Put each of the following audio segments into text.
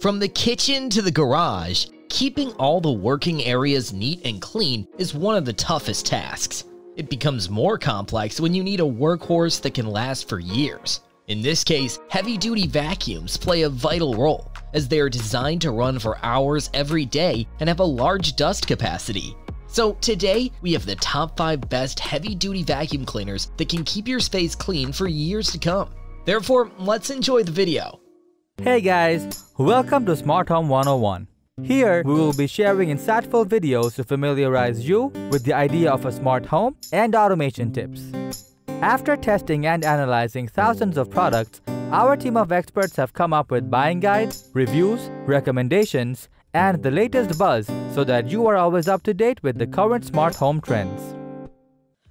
From the kitchen to the garage, keeping all the working areas neat and clean is one of the toughest tasks. It becomes more complex when you need a workhorse that can last for years. In this case, heavy-duty vacuums play a vital role, as they are designed to run for hours every day and have a large dust capacity. So today, we have the top 5 best heavy-duty vacuum cleaners that can keep your space clean for years to come. Therefore, let's enjoy the video. Hey guys, welcome to Smart Home 101. Here, we will be sharing insightful videos to familiarize you with the idea of a smart home and automation tips. After testing and analyzing thousands of products, our team of experts have come up with buying guides, reviews, recommendations, and the latest buzz so that you are always up to date with the current smart home trends.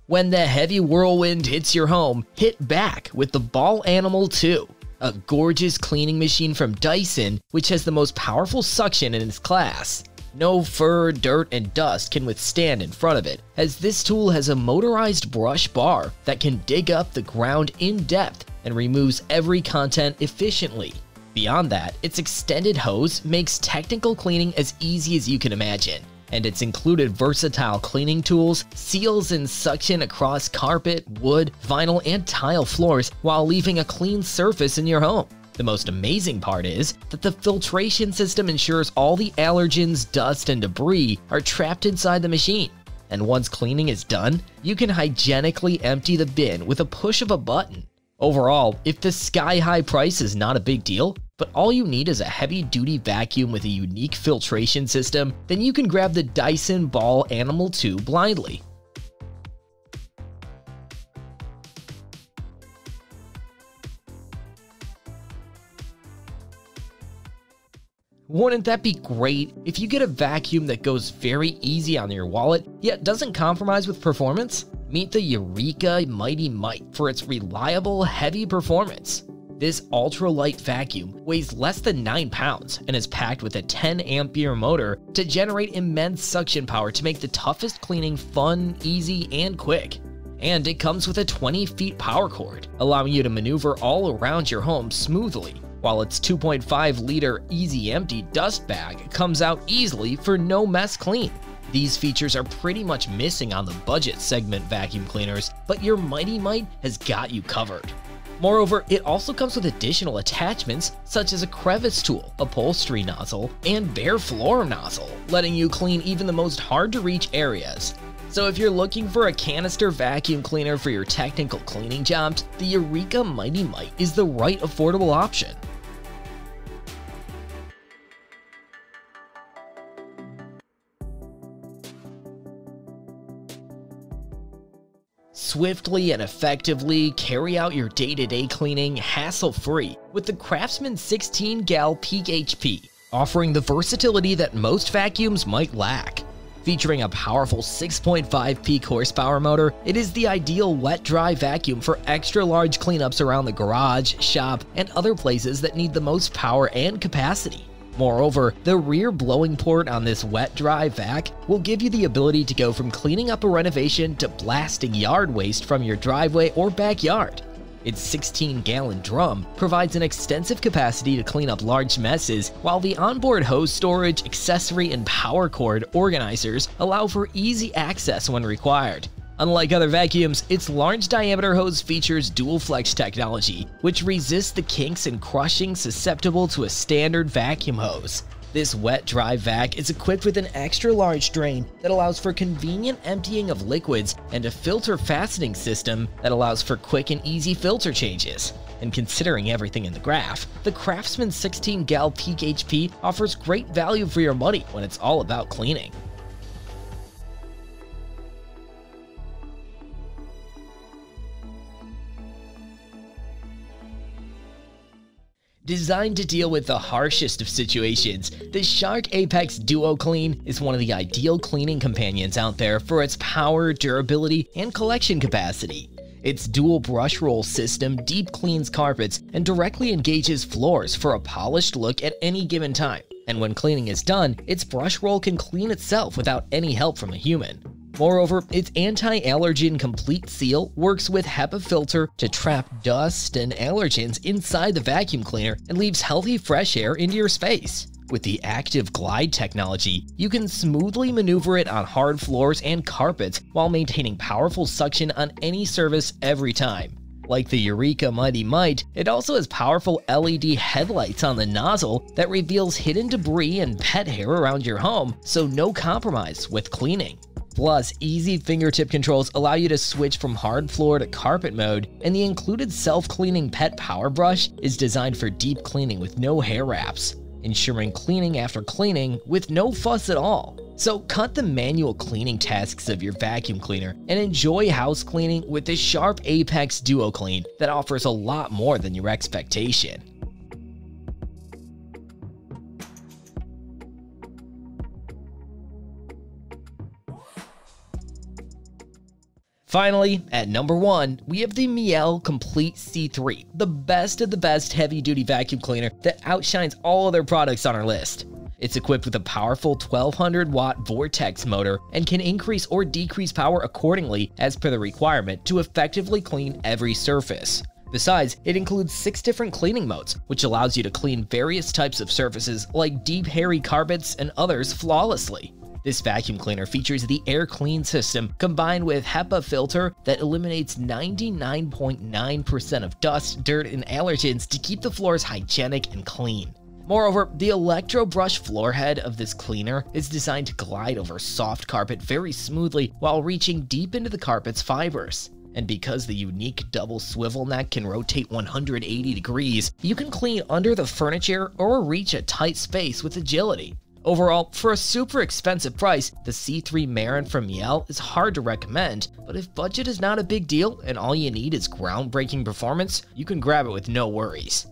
When the heavy whirlwind hits your home, hit back with the Ball Animal 2, a gorgeous cleaning machine from Dyson which has the most powerful suction in its class. No fur, dirt, and dust can withstand in front of it, as this tool has a motorized brush bar that can dig up the ground in depth and removes every content efficiently. Beyond that, its extended hose makes technical cleaning as easy as you can imagine, and its included versatile cleaning tools seals and suction across carpet, wood, vinyl, and tile floors while leaving a clean surface in your home. The most amazing part is that the filtration system ensures all the allergens, dust, and debris are trapped inside the machine. And once cleaning is done, you can hygienically empty the bin with a push of a button. Overall, if the sky-high price is not a big deal, but all you need is a heavy-duty vacuum with a unique filtration system, then you can grab the Dyson Ball Animal 2 blindly. Wouldn't that be great if you get a vacuum that goes very easy on your wallet, yet doesn't compromise with performance? Meet the Eureka Mighty Mite for its reliable, heavy performance. This ultra-light vacuum weighs less than 9 pounds and is packed with a 10 ampere motor to generate immense suction power to make the toughest cleaning fun, easy, and quick. And it comes with a 20 feet power cord, allowing you to maneuver all around your home smoothly while its 2.5 liter easy empty dust bag comes out easily for no mess clean. These features are pretty much missing on the budget segment vacuum cleaners, but your Mighty Mite has got you covered. Moreover, it also comes with additional attachments such as a crevice tool, upholstery nozzle, and bare floor nozzle, letting you clean even the most hard to reach areas. So if you're looking for a canister vacuum cleaner for your technical cleaning jobs, the Eureka Mighty Mite is the right affordable option. Swiftly and effectively carry out your day-to-day cleaning hassle-free with the Craftsman 16 Gal Peak HP, offering the versatility that most vacuums might lack. Featuring a powerful 6.5 peak horsepower motor, it is the ideal wet-dry vacuum for extra-large cleanups around the garage, shop, and other places that need the most power and capacity. Moreover, the rear blowing port on this wet-dry vac will give you the ability to go from cleaning up a renovation to blasting yard waste from your driveway or backyard. Its 16-gallon drum provides an extensive capacity to clean up large messes, while the onboard hose storage, accessory, and power cord organizers allow for easy access when required. Unlike other vacuums, its large diameter hose features dual flex technology, which resists the kinks and crushing susceptible to a standard vacuum hose. This wet dry vac is equipped with an extra large drain that allows for convenient emptying of liquids and a filter fastening system that allows for quick and easy filter changes. And considering everything in the graph, the Craftsman 16 Gal Peak HP offers great value for your money when it's all about cleaning. Designed to deal with the harshest of situations, the Shark Apex Duo Clean is one of the ideal cleaning companions out there for its power, durability, and collection capacity. Its dual brush roll system deep cleans carpets and directly engages floors for a polished look at any given time. And when cleaning is done, its brush roll can clean itself without any help from a human. Moreover, its anti-allergen complete seal works with HEPA filter to trap dust and allergens inside the vacuum cleaner and leaves healthy fresh air into your space. With the active glide technology, you can smoothly maneuver it on hard floors and carpets while maintaining powerful suction on any surface every time. Like the Eureka Mighty Mite, it also has powerful LED headlights on the nozzle that reveals hidden debris and pet hair around your home, so no compromise with cleaning. Plus, easy fingertip controls allow you to switch from hard floor to carpet mode, and the included self-cleaning pet power brush is designed for deep cleaning with no hair wraps ensuring cleaning after cleaning with no fuss at all. So cut the manual cleaning tasks of your vacuum cleaner and enjoy house cleaning with the Shark Apex Duo Clean that offers a lot more than your expectation. Finally, at number 1, we have the Miele Complete C3, the best of the best heavy-duty vacuum cleaner that outshines all other products on our list. It's equipped with a powerful 1200 watt Vortex motor and can increase or decrease power accordingly as per the requirement to effectively clean every surface. Besides, it includes 6 different cleaning modes, which allows you to clean various types of surfaces like deep hairy carpets and others flawlessly. This vacuum cleaner features the Air Clean system combined with HEPA filter that eliminates 99.9% of dust, dirt, and allergens to keep the floors hygienic and clean. Moreover, the Electro Brush floor head of this cleaner is designed to glide over soft carpet very smoothly while reaching deep into the carpet's fibers. And because the unique double swivel neck can rotate 180 degrees, you can clean under the furniture or reach a tight space with agility. Overall, for a super expensive price, the C3 Marin from Miele is hard to recommend, but if budget is not a big deal and all you need is groundbreaking performance, you can grab it with no worries.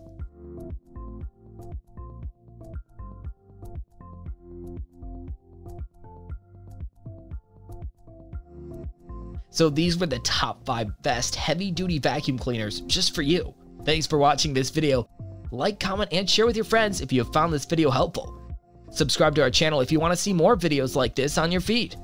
So these were the top 5 best heavy-duty vacuum cleaners just for you. Thanks for watching this video. Like, comment, and share with your friends if you have found this video helpful. Subscribe to our channel if you want to see more videos like this on your feed.